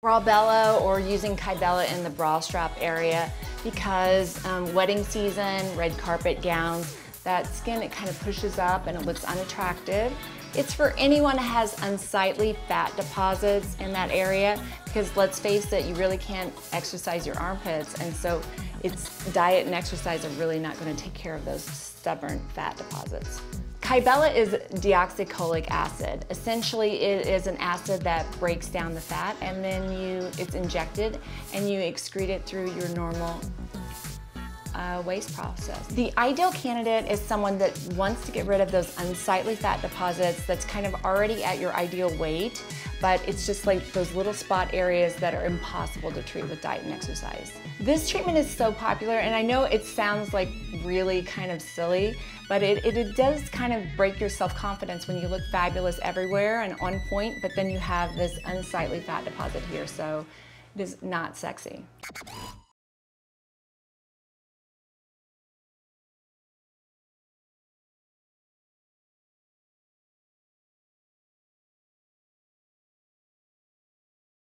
Bella or using Kybella in the bra strap area because um, wedding season, red carpet gowns, that skin it kind of pushes up and it looks unattractive. It's for anyone who has unsightly fat deposits in that area because let's face it, you really can't exercise your armpits and so it's diet and exercise are really not going to take care of those stubborn fat deposits. Kybella is deoxycholic acid. Essentially, it is an acid that breaks down the fat and then you it's injected and you excrete it through your normal uh, waste process. The ideal candidate is someone that wants to get rid of those unsightly fat deposits that's kind of already at your ideal weight, but it's just like those little spot areas that are impossible to treat with diet and exercise. This treatment is so popular, and I know it sounds like really kind of silly, but it, it, it does kind of break your self-confidence when you look fabulous everywhere and on point, but then you have this unsightly fat deposit here, so it is not sexy.